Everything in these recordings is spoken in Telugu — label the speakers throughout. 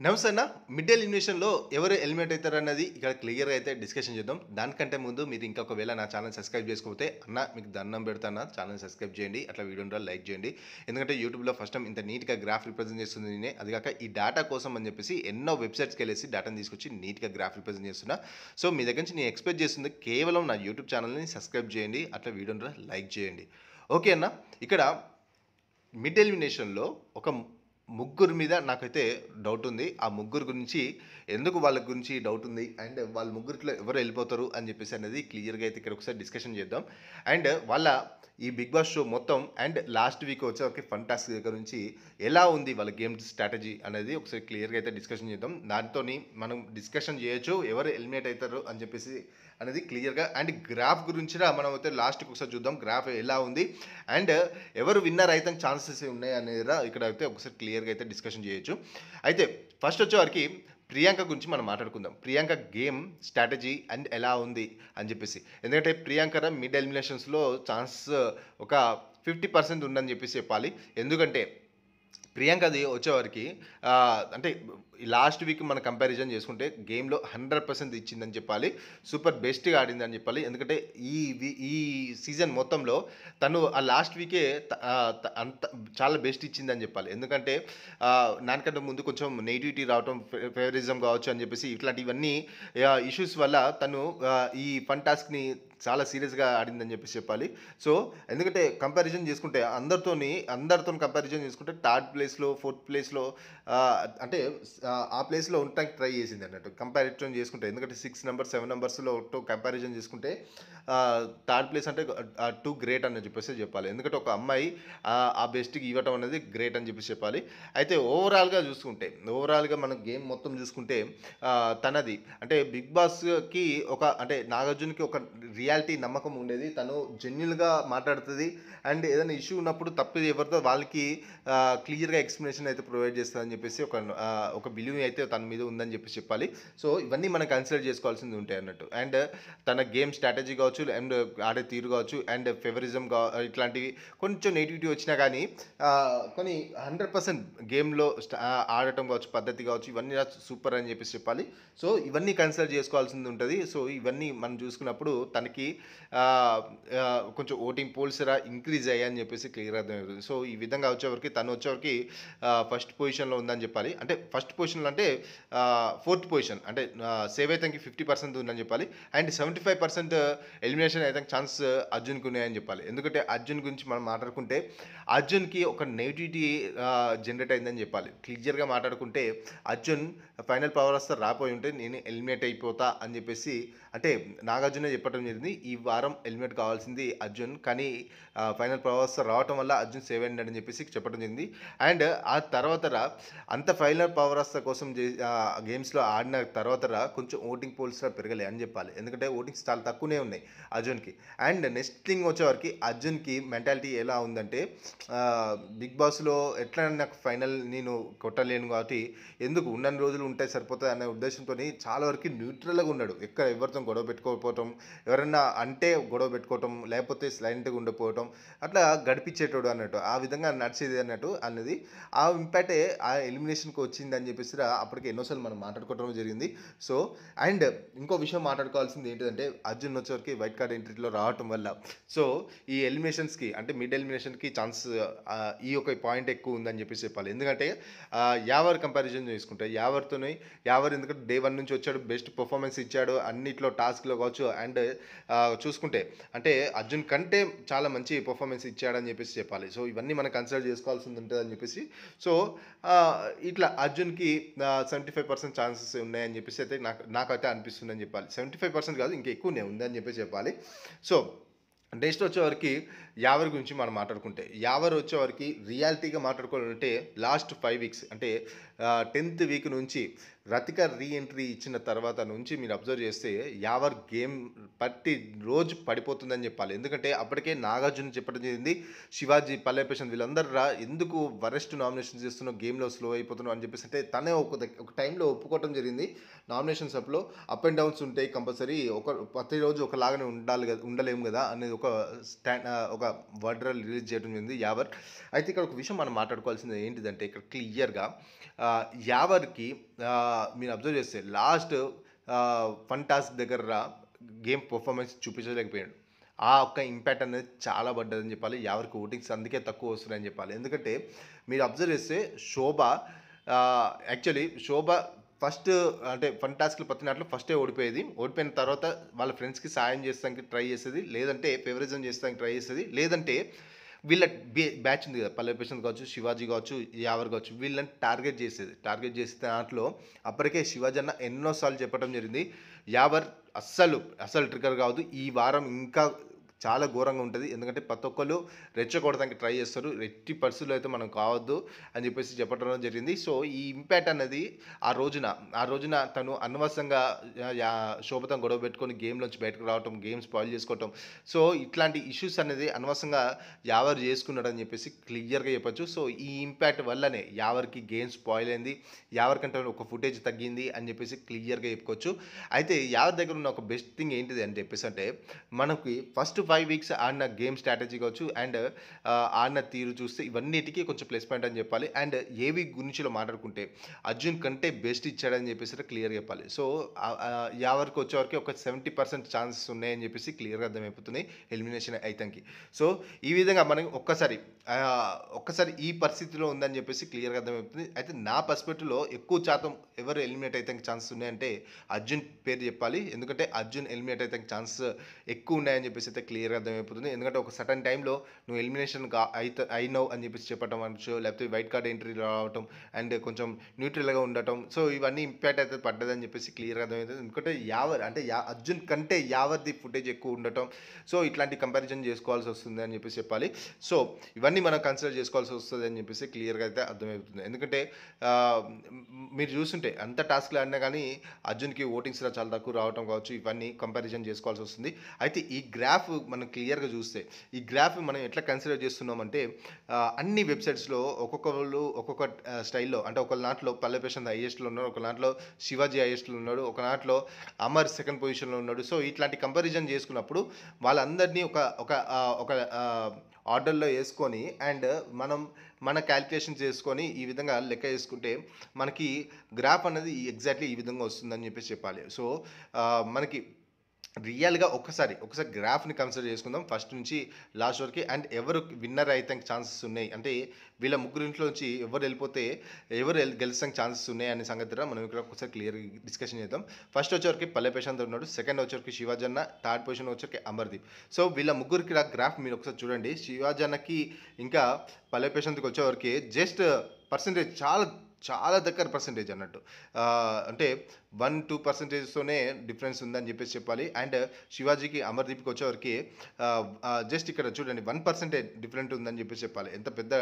Speaker 1: నమస్తే అన్న. మిడ్ ఎలిమినేషన్‌లో ఎవరు ఎలిమినేట్ అయితారన్నది ఇక్కడ క్లియర్‌గా అయితే డిస్కషన్ చేద్దాం. దానికంటే ముందు మీరు ఇంకా ఒకవేళ నా ఛానల్ సబ్స్క్రైబ్ చేసుకోకపోతే అన్న మీకు దండం పెడతాను ఛానల్ సబ్స్క్రైబ్ చేయండి. అట్లా వీడియోని లైక్ చేయండి. ఎందుకంటే యూట్యూబ్‌లో ఫస్ట్ టైం ఇంత నీట్‌గా గ్రాఫ్ రిప్రజెంట్ చేస్తుంది నేనే. అది కాక ఈ డేటా కోసం అని చెప్పేసి ఎన్నో వెబ్సైట్స్కి వెళ్ళేసి డేటాను తీసుకొచ్చి నీట్‌గా గ్రాఫ్ రిప్రజెంట్ చేస్తున్నా. సో మీ దగ్గర నుంచి నేను ఎక్స్‌పెక్ట్ చేస్తుంది కేవలం నా యూట్యూబ్ ఛానల్‌ని సబ్స్క్రైబ్ చేయండి. అట్లా వీడియోని లైక్ చేయండి. ఓకే అన్న. ఇక్కడ మిడ్ ఎలిమినేషన్‌లో ఒక ముగ్గురు మీద నాకైతే డౌట్ ఉంది. ఆ ముగ్గురు గురించి ఎందుకు వాళ్ళ గురించి డౌట్ ఉంది అండ్ వాళ్ళ ముగ్గురిలో ఎవరు వెళ్ళిపోతారు అని చెప్పేసి అనేది క్లియర్‌గా అయితే ఇక్కడ ఒకసారి డిస్కషన్ చేద్దాం. అండ్ వాళ్ళ ఈ 'బిగ్ బాస్' షో మొత్తం అండ్ లాస్ట్ వీక్ వచ్చేవరకి ఫన్ టాస్క్ దగ్గర నుంచి ఎలా ఉంది వాళ్ళ గేమ్ స్ట్రాటజీ అనేది ఒకసారి క్లియర్‌గా అయితే డిస్కషన్ చేద్దాం. దాంతో మనం డిస్కషన్ చేయొచ్చు. ఎవరు ఎలిమినేట్ అవుతారు అని చెప్పేసి అనేది క్లియర్‌గా అండ్ గ్రాఫ్ గురించి మనం అయితే లాస్ట్‌కి ఒకసారి చూద్దాం. గ్రాఫ్ ఎలా ఉంది అండ్ ఎవరు విన్నర్ అయితే ఛాన్సెస్ ఉన్నాయి అనేది ఇక్కడ అయితే ఒకసారి క్లియర్‌గా అయితే డిస్కషన్ చేయొచ్చు. అయితే ఫస్ట్ వచ్చేవారికి ప్రియాంక గురించి మనం మాట్లాడుకుందాం. ప్రియాంక గేమ్ స్ట్రాటజీ అండ్ ఎలా ఉంది అని చెప్పేసి. ఎందుకంటే ప్రియాంక మిడ్ ఎలిమినేషన్స్‌లో ఛాన్స్ ఒక 50% ఉందని చెప్పేసి చెప్పాలి. ఎందుకంటే ప్రియాంకది వచ్చేవారికి అంటే లాస్ట్ వీక్ మనం కంపారిజన్ చేసుకుంటే గేమ్‌లో 100% ఇచ్చిందని చెప్పాలి. సూపర్ బెస్ట్‌గా ఆడిందని చెప్పాలి. ఎందుకంటే ఈ ఈ సీజన్ మొత్తంలో తను ఆ లాస్ట్ వీకే అంత చాలా బెస్ట్ ఇచ్చిందని చెప్పాలి. ఎందుకంటే నానికంటే ముందు కొంచెం నెగిటివిటీ రావటం ఫే ఫేవరిజం కావచ్చు అని చెప్పేసి ఇట్లాంటివన్నీ ఇష్యూస్ వల్ల తను ఈ ఫన్ టాస్క్‌ని చాలా సీరియస్‌గా ఆడిందని చెప్పేసి చెప్పాలి. సో ఎందుకంటే కంపారిజన్ చేసుకుంటే అందరితోని అందరితోని కంపారిజన్ చేసుకుంటే థర్డ్ ప్లేస్‌లో, ఫోర్త్ ప్లేస్‌లో అంటే ఆ ప్లేస్‌లో ఉండటానికి ట్రై చేసింది అన్నట్టు. కంపారిజన్ చేసుకుంటే ఎందుకంటే 6 నంబర్స్, 7 నంబర్స్‌లో తో కంపారిజన్ చేసుకుంటే థర్డ్ ప్లేస్ అంటే టూ గ్రేట్ అని చెప్పేసి చెప్పాలి. ఎందుకంటే ఒక అమ్మాయి ఆ బెస్ట్‌కి ఇవ్వటం అనేది గ్రేట్ అని చెప్పేసి చెప్పాలి. అయితే ఓవరాల్‌గా చూసుకుంటే ఓవరాల్‌గా మనం గేమ్ మొత్తం చూసుకుంటే తనది అంటే 'బిగ్ బాస్‌కి' ఒక అంటే నాగార్జునకి ఒక రియాలిటీ నమ్మకం ఉండేది. తను జెన్యున్గా మాట్లాడుతుంది అండ్ ఏదైనా ఇష్యూ ఉన్నప్పుడు తప్పు ఎవరితో వాళ్ళకి క్లియర్‌గా ఎక్స్ప్లెనేషన్ అయితే ప్రొవైడ్ చేస్తుందని చెప్పేసి ఒక ఒక బిలీవ్ అయితే తన మీద ఉందని చెప్పేసి చెప్పాలి. సో ఇవన్నీ మనం కన్సిడర్ చేసుకోవాల్సింది ఉంటాయి అన్నట్టు. అండ్ తన గేమ్ స్ట్రాటజీ కావచ్చు అండ్ ఆడే తీరు కావచ్చు అండ్ ఫెవరిజం కా ఇట్లాంటివి కొంచెం నెగిటివిటీ వచ్చినా కానీ కొన్ని 100% గేమ్‌లో ఆడటం కావచ్చు, పద్ధతి కావచ్చు ఇవన్నీ సూపర్ అని చెప్పేసి చెప్పాలి. సో ఇవన్నీ కన్సిడర్ చేసుకోవాల్సింది ఉంటుంది సో ఇవన్నీ మనం చూసుకున్నప్పుడు తనకి ఆహ్, కొంచెం ఓటింగ్ పోల్స్ రా ఇంక్రీజ్ అయ్యాయని చెప్పేసి క్లియర్ అర్థమవుతుంది. సో ఈ విధంగా వచ్చేవరకు తను వచ్చేవరకు ఫస్ట్ పొజిషన్‌లో ఉందని చెప్పాలి. అంటే ఫస్ట్ పొజిషన్‌లో అంటే ఫోర్త్ పొజిషన్ అంటే సేవ్ అయితే ఫిఫ్టీ పర్సెంట్ ఉందని చెప్పాలి. అండ్ 75% ఎలిమినేషన్ అయితే ఛాన్స్ అర్జున్‌కి ఉన్నాయని చెప్పాలి. ఎందుకంటే అర్జున్ గురించి మనం మాట్లాడుకుంటే అర్జున్‌కి ఒక నెగిటివిటీ జనరేట్ అయిందని చెప్పాలి. క్లియర్‌గా మాట్లాడుకుంటే అర్జున్ ఫైనల్ పవర్ వస్తే రాపోయి ఉంటే నేను ఎలిమినేట్ అయిపోతా అని చెప్పేసి అంటే నాగార్జునే చెప్పడం జరిగింది. ఈ వారం హెల్మెట్ కావాల్సింది అర్జున్. కానీ ఫైనల్ పవర్ రావటం వల్ల అర్జున్ సేవ్ అయ్యాడని చెప్పేసి చెప్పడం జరిగింది. అండ్ ఆ తర్వాత అంత ఫైనల్ పవర్ కోసం గేమ్స్‌లో ఆడిన తర్వాత కొంచెం ఓటింగ్ పోల్స్ పెరగలే అని చెప్పాలి. ఎందుకంటే ఓటింగ్స్ చాలా తక్కువనే ఉన్నాయి అర్జున్‌కి. అండ్ నెక్స్ట్ థింగ్ వచ్చేవరకి అర్జున్‌కి మెంటాలిటీ ఎలా ఉందంటే 'బిగ్ బాస్'లో ఎట్లా నాకు ఫైనల్ నేను కొట్టలేను కాబట్టి ఎందుకు ఉన్నన్ని రోజులు ఉంటే సరిపోతుంది అనే ఉద్దేశంతో చాలా వరకు న్యూట్రల్‌గా ఉన్నాడు. ఎక్కడ ఎవరితో గొడవ పెట్టుకోకపోవటం, ఎవరన్నా అంటే గొడవ పెట్టుకోవటం, లేకపోతే సైలెంట్‌గా ఉండిపోవటం అట్లా గడిపించేటోడు అన్నట్టు. ఆ విధంగా నడిచేది అన్నట్టు అన్నది. ఆ ఇంపాక్టే ఆ ఎలిమినేషన్‌కి వచ్చింది అని చెప్పేసి అప్పటికి ఎన్నో సార్లు మనం మాట్లాడుకోవడం జరిగింది. సో అండ్ ఇంకో విషయం మాట్లాడుకోవాల్సింది ఏంటంటే అర్జున్ వచ్చేవరకు వైట్ కార్డ్ ఎంట్రీలో రావటం వల్ల సో ఈ ఎలిమినేషన్స్‌కి అంటే మిడ్ ఎలిమినేషన్‌కి ఛాన్స్ ఈ ఒక పాయింట్ ఎక్కువ ఉందని చెప్పేసి చెప్పాలి. ఎందుకంటే యావర్ కంపారిజన్ చేసుకుంటే యావర్తోనే యావర్ ఎందుకంటే డే వన్ నుంచి వచ్చాడు. బెస్ట్ పర్ఫార్మెన్స్ ఇచ్చాడు. అన్నిట్లో టాస్క్‌లో కావచ్చు అండ్ చూసుకుంటే అంటే అర్జున్ కంటే చాలా మంచి పర్ఫార్మెన్స్ ఇచ్చాడని చెప్పేసి చెప్పాలి. సో ఇవన్నీ మనం కన్సిడర్ చేసుకోవాల్సింది ఉంటుందని చెప్పేసి సో ఇట్లా అర్జున్‌కి సెవెంటీ ఫైవ్ పర్సెంట్ ఛాన్సెస్ ఉన్నాయని చెప్పేసి అయితే నాకు నాకైతే అనిపిస్తుందని చెప్పాలి. 75% కాదు ఇంకా ఎక్కువనే ఉందని చెప్పేసి చెప్పాలి. సో నెక్స్ట్ వచ్చేవరకు యావర్ గురించి మనం మాట్లాడుకుంటే యావర్ వచ్చేవారికి రియాలిటీగా మాట్లాడుకోవాలంటే లాస్ట్ ఫైవ్ వీక్స్ అంటే టెన్త్ వీక్ నుంచి రతిక రీ ఎంట్రీ ఇచ్చిన తర్వాత నుంచి మీరు అబ్జర్వ్ చేస్తే యావర్ గేమ్ ప్రతి రోజు పడిపోతుందని చెప్పాలి. ఎందుకంటే అప్పటికే నాగార్జున చెప్పడం జరిగింది. శివాజీ, పల్లె వీళ్ళందరూ రా ఎందుకు వరెస్ట్ నామినేషన్ చేస్తున్నావు గేమ్‌లో స్లో అయిపోతున్నావు అని చెప్పేసి అంటే తనే ఒక ఒక టైంలో ఒప్పుకోవటం జరిగింది. నామినేషన్ సబ్లో అప్ అండ్ డౌన్స్ ఉంటాయి కంపల్సరీ ఒక ప్రతిరోజు ఒకలాగానే ఉండాలి కదా ఉండలేము కదా అనేది ఒక స్టాండ్ ఒక ఒక వర్డ్ రిలీజ్ చేయడం జరిగింది యావర్. అయితే ఇక్కడ ఒక విషయం మనం మాట్లాడుకోవాల్సింది ఏంటిదంటే ఇక్కడ క్లియర్‌గా యావర్‌కి మీరు అబ్జర్వ్ చేస్తే లాస్ట్ ఫన్ టాస్క్ దగ్గర గేమ్ పెర్ఫార్మెన్స్ చూపించలేకపోయాడు. ఆ ఒక్క ఇంపాక్ట్ అనేది చాలా పడ్డదని చెప్పాలి. ఎవరికి ఓటింగ్స్ అందుకే తక్కువ వస్తున్నాయని చెప్పాలి. ఎందుకంటే మీరు అబ్జర్వ్ చేస్తే శోభ యాక్చువల్లీ శోభ ఫస్ట్ అంటే ఫన్ టాస్క్లు ప్రతి దాంట్లో ఫస్టే ఓడిపోయేది. ఓడిపోయిన తర్వాత వాళ్ళ ఫ్రెండ్స్‌కి సాయం చేస్తానికి ట్రై చేసేది. లేదంటే ఫేవరిజం చేస్తానికి ట్రై చేసేది. లేదంటే వీళ్ళ బే బ్యాచ్ ఉంది కదా! పల్లవి ప్రశాంత్ కావచ్చు, శివాజీ కావచ్చు, యావర్ కావచ్చు వీళ్ళని టార్గెట్ చేసేది. టార్గెట్ చేసే దాంట్లో అప్పటికే శివాజీ అన్న ఎన్నోసార్లు చెప్పడం జరిగింది. యావర్ అస్సలు, అస్సలు ట్రిగర్ కావద్దు. ఈ వారం ఇంకా చాలా ఘోరంగా ఉంటుంది ఎందుకంటే ప్రతి ఒక్కరు రెచ్చగొడడానికి ట్రై చేస్తారు. రెట్టి పరిస్థితులు అయితే మనం కావద్దు అని చెప్పేసి చెప్పడం జరిగింది. సో, ఈ ఇంపాక్ట్ అనేది ఆ రోజున, ఆ రోజున తను అనవసరంగా యా గొడవ పెట్టుకొని గేమ్‌లోంచి బయటకు రావటం, గేమ్ స్పాయిల్ చేసుకోవటం. సో, ఇట్లాంటి ఇష్యూస్ అనేది అనవసరంగా యావర్ అని చెప్పేసి క్లియర్‌గా చెప్పొచ్చు. సో, ఈ ఇంపాక్ట్ వల్లనే యావర్‌కి గేమ్ స్పాయిల్ అయింది. యావరికంటే ఒక ఫుటేజ్ తగ్గింది అని చెప్పేసి క్లియర్‌గా చెప్పుకోవచ్చు. అయితే యావర్ దగ్గర ఉన్న ఒక బెస్ట్ థింగ్ ఏంటిది అని చెప్పేసి అంటే మనకి ఫస్ట్ ఫైవ్ వీక్స్ ఆడిన గేమ్ స్ట్రాటజీ కావచ్చు అండ్ ఆడిన తీరు చూస్తే ఇవన్నిటికీ కొంచెం ప్లస్ పాయింట్ అని చెప్పాలి. అండ్ ఏవి గురించిలో మాట్లాడుకుంటే అర్జున్ కంటే బెస్ట్ ఇచ్చాడని చెప్పేసి క్లియర్‌గా చెప్పాలి. సో, ఆహ్, వచ్చేవరకు ఒక 70% ఛాన్సెస్ ఉన్నాయని చెప్పేసి క్లియర్‌గా అర్థమైపోతుంది ఎలిమినేషన్ అయితానికి. సో, ఈ విధంగా మనం ఒక్కసారి ఒక్కసారి ఈ పరిస్థితిలో ఉందని చెప్పేసి క్లియర్‌గా అర్థమైపోతుంది. అయితే నా పర్స్పెక్టివ్‌లో ఎక్కువ శాతం ఎవరు ఎలిమినేట్ అయితే ఛాన్సెస్ ఉన్నాయంటే అర్జున్ పేరు చెప్పాలి. ఎందుకంటే అర్జున్ ఎలిమినేట్ అయితే ఛాన్సెస్ ఎక్కువ ఉన్నాయని చెప్పేసి అయితే క్లియర్‌గా అర్థమైపోతుంది. ఎందుకంటే ఒక సటన్ టైంలో నువ్వు ఎలిమినేషన్ అయితే అయినావు అని చెప్పేసి చెప్పటం అనొచ్చు. లేకపోతే వైట్ కార్డ్ ఎంట్రీ రావటం అండ్ కొంచెం న్యూట్రల్‌గా ఉండటం. సో, ఇవన్నీ ఇంపాక్ట్ అయితే పడ్డదని చెప్పేసి క్లియర్‌గా అర్థమవుతుంది ఎందుకంటే యావర్ అంటే యా అర్జున్ కంటే యావర్‌ది ఫుటేజ్ ఎక్కువ ఉండటం. సో, ఇట్లాంటి కంపారిజన్ చేసుకోవాల్సి వస్తుంది అని చెప్పేసి చెప్పాలి. సో, ఇవన్నీ మనం కన్సిడర్ చేసుకోవాల్సి వస్తుంది అని చెప్పేసి క్లియర్‌గా అయితే అర్థమవుతుంది ఎందుకంటే మీరు చూస్తుంటే అంత టాస్క్‌లు ఆడినా కానీ అర్జున్‌కి ఓటింగ్స్ చాలా తక్కువ రావటం కావచ్చు. ఇవన్నీ కంపారిజన్ చేసుకోవాల్సి వస్తుంది. అయితే ఈ గ్రాఫ్ మనం క్లియర్‌గా చూస్తే ఈ గ్రాఫ్ మనం ఎట్లా కన్సిడర్ చేస్తున్నామంటే అన్ని వెబ్‌సైట్స్‌లో ఒక్కొక్కరు ఒక్కొక్క స్టైల్‌లో అంటే ఒక నాట్లో పల్లె ప్రశాంత్ హైయెస్ట్‌లో ఉన్నాడు. ఒక దాంట్లో శివాజీ హైయెస్ట్‌లో ఉన్నాడు. ఒక నాట్లో అమర్ సెకండ్ పొజిషన్‌లో ఉన్నాడు. సో, ఇట్లాంటి కంపారిజన్ చేసుకున్నప్పుడు వాళ్ళందరినీ ఒక ఒక ఒక ఆర్డర్‌లో వేసుకొని అండ్ మనం మన క్యాలిక్యులేషన్ చేసుకొని ఈ విధంగా లెక్క వేసుకుంటే మనకి గ్రాఫ్ అనేది ఎగ్జాక్ట్‌లీ ఈ విధంగా వస్తుందని చెప్పేసి చెప్పాలి. సో, మనకి రియల్‌గా ఒకసారి ఒకసారి గ్రాఫ్‌ని కన్సిడర్ చేసుకుందాం. ఫస్ట్ నుంచి లాస్ట్ వరకు అండ్ ఎవరు విన్నర్ అయితే ఛాన్సెస్ ఉన్నాయి. అంటే వీళ్ళ ముగ్గురింట్లోంచి ఎవరు వెళ్ళిపోతే ఎవరు ఎల్ ఛాన్సెస్ ఉన్నాయి అనే సంగతి మనం ఇక్కడ ఒకసారి క్లియర్‌గా డిస్కషన్ చేద్దాం. ఫస్ట్ వచ్చేవరకు పల్లె ప్రశాంత్ ఉన్నాడు. సెకండ్ వచ్చేవరకు శివాజన్న థర్డ్ పొజిషన్ వచ్చేవరకు అమర్‌దీప్. సో, వీళ్ళ ముగ్గురికి గ్రాఫ్ మీరు ఒకసారి చూడండి. శివాజన్నకి ఇంకా పల్లె ప్రశాంత్‌కి వచ్చేవరకు జస్ట్ పర్సెంటేజ్ చాలా చాలా దగ్గర పర్సంటేజ్ అన్నట్టు. అంటే 1, 2 పర్సెంటేజ్‌తోనే డిఫరెన్స్ ఉందని చెప్పేసి చెప్పాలి. అండ్ శివాజీకి, అమర్‌దీప్‌కి వచ్చేవరకు జస్ట్ ఇక్కడ చూడండి వన్ పర్సెంటేజ్ డిఫరెంట్ ఉందని చెప్పేసి చెప్పాలి. ఎంత పెద్ద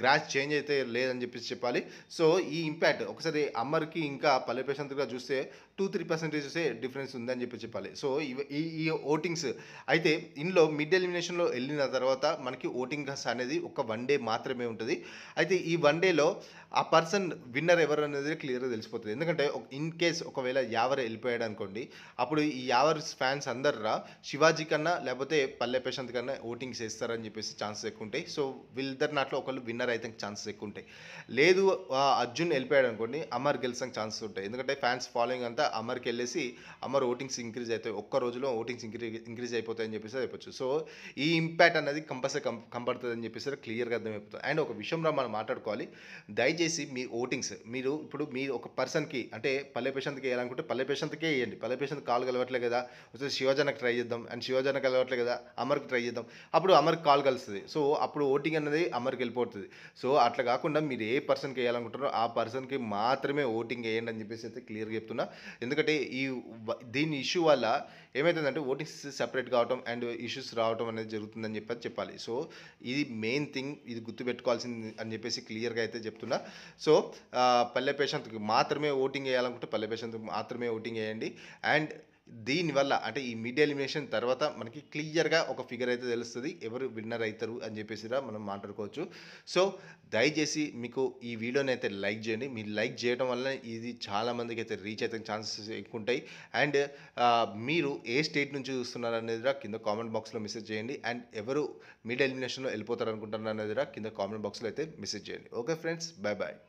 Speaker 1: గ్రాస్ చేంజ్ అయితే లేదని చెప్పేసి చెప్పాలి. సో, ఈ ఇంపాక్ట్ ఒకసారి అమర్‌కి ఇంకా పల్లె ప్రశాంత్‌గా చూస్తే 2, 3 పర్సెంటేజెసే డిఫరెన్స్ ఉందని చెప్పి చెప్పాలి. సో, ఈ ఈ ఓటింగ్స్ అయితే ఇందులో మిడ్ ఎలిమినేషన్‌లో వెళ్ళిన తర్వాత మనకి ఓటింగ్స్ అనేది ఒక వన్ డే మాత్రమే ఉంటుంది అయితే ఈ వన్ డేలో ఆ పర్సన్ విన్నర్ ఎవరు అనేది క్లియర్‌గా తెలిసిపోతుంది ఎందుకంటే ఇన్ కేస్ ఒకవేళ యావర్ వెళ్ళిపోయాడు అనుకోండి. అప్పుడు ఈ యావర్ ఫ్యాన్స్ అందర్రా శివాజీ కన్నా లేకపోతే పల్లె ప్రశాంత్ కన్నా ఓటింగ్స్ వేస్తారని చెప్పేసి ఛాన్సెస్ ఎక్కువ ఉంటాయి. సో, వీళ్ళిద్దరి నాట్లో ఒకళ్ళు విన్నర్ అయితే ఛాన్సెస్ ఎక్కువ ఉంటాయి. లేదు అర్జున్ వెళ్ళిపోయాడు అనుకోండి అమర్ గెలిసానికి ఛాన్సెస్ ఉంటాయి. ఎందుకంటే ఫ్యాన్స్ ఫాలోయింగ్ అంతా అమర్‌కి వెళ్ళేసి అమర్ ఓటింగ్స్ ఇంక్రీజ్ అవుతాయి ఒక్క రోజులో ఓటింగ్స్ ఇంక్రీ ఇంక్రీజ్ అయిపోతాయని చెప్పేసి చెప్పొచ్చు. సో, ఈ ఇంపాక్ట్ అనేది కంపల్సరీ కం అని చెప్పేసి క్లియర్‌గా అర్థమైపోతుంది. అండ్ ఒక విషయంలో మనం మాట్లాడుకోవాలి. దయచేసి మీ ఓటింగ్స్ మీరు ఇప్పుడు మీరు ఒక పర్సన్‌కి అంటే పల్లె పేషెంట్కి వేయాలనుకుంటే పల్లె పేషెంట్కే వేయండి పల్లె పేషెంట్ కాల్ కలవట్లే కదా! వచ్చేసి శివజనకు ట్రై చేద్దాం. అండ్ శివజనకు కలవట్లే కదా! అమర్‌కి ట్రై చేద్దాం. అప్పుడు అమర్‌కి కాల్ కలుస్తుంది సో, అప్పుడు ఓటింగ్ అనేది అమర్‌కి వెళ్ళిపోతుంది సో, అట్లా కాకుండా మీరు ఏ పర్సన్‌కి వేయాలనుకుంటారో ఆ పర్సన్‌కి మాత్రమే ఓటింగ్ వేయండి అని చెప్పేసి అయితే క్లియర్‌గా చెప్తున్నా. ఎందుకంటే ఈ దీని ఇష్యూ వల్ల ఏమైతుందంటే ఓటింగ్స్ సెపరేట్ కావటం అండ్ ఇష్యూస్ రావటం అనేది జరుగుతుందని చెప్పి చెప్పాలి. సో, ఇది మెయిన్ థింగ్ ఇది గుర్తుపెట్టుకోవాల్సింది అని చెప్పేసి క్లియర్‌గా అయితే చెప్తున్నా. సో, పల్లె పేషెంట్కి మాత్రమే ఓటింగ్ వేయాలనుకుంటే పల్లె పేషెంట్కి మాత్రమే ఓటింగ్ వేయండి అండ్ దీనివల్ల అంటే ఈ మిడ్ ఎలిమినేషన్ తర్వాత మనకి క్లియర్‌గా ఒక ఫిగర్ అయితే తెలుస్తుంది ఎవరు విన్నర్ అవుతారు అని చెప్పేసిరా మనం మాట్లాడుకోవచ్చు. సో, దయచేసి మీకు ఈ వీడియోని అయితే లైక్ చేయండి. మీరు లైక్ చేయడం వల్ల ఇది చాలా మందికి అయితే రీచ్ అయితే ఛాన్సెస్ ఎక్కువ ఉంటాయి. అండ్ మీరు ఏ స్టేట్ నుంచి చూస్తున్నారు అనేది కింద కామెంట్ బాక్స్‌లో మెసేజ్ చేయండి. అండ్ ఎవరు మిడ్ ఎలిమినేషన్‌లో వెళ్ళిపోతారు అనుకుంటున్నారు అనేది కింద కామెంట్ బాక్స్‌లో అయితే మెసేజ్ చేయండి. Okay friends. Bye bye